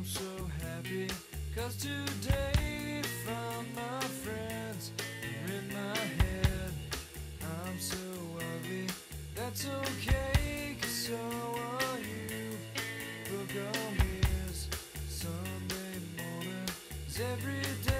I'm so happy. Cause today found my friends They're in my head. I'm so ugly That's okay cause so are you. Book on Sunday morning is every day.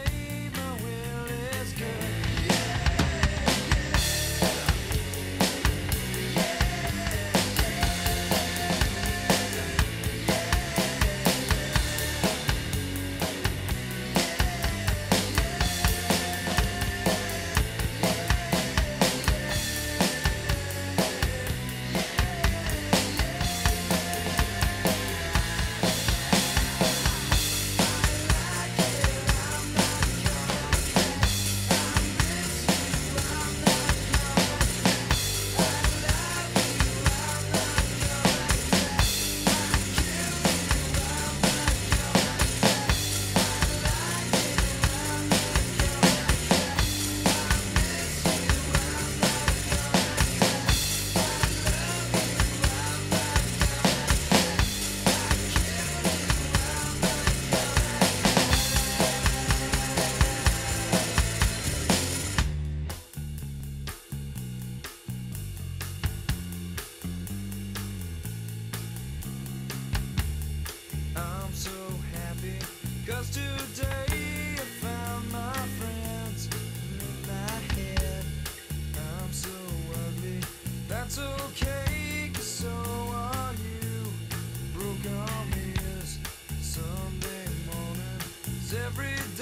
every day.